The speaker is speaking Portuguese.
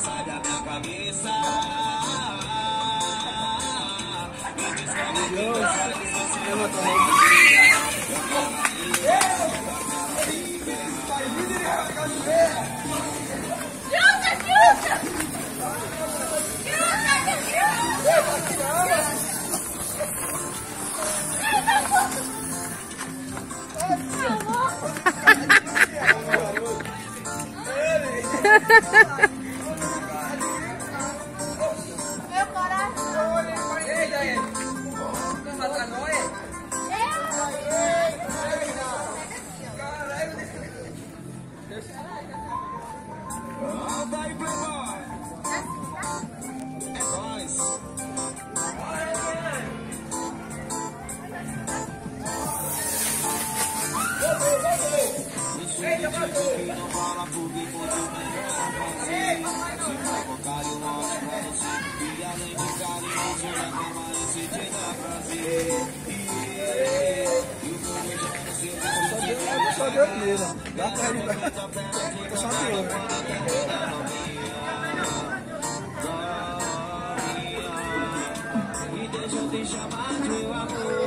Sai da minha cabeça. Junta, junta! Junta, Meu pra de. E deixa eu te chamar de amor.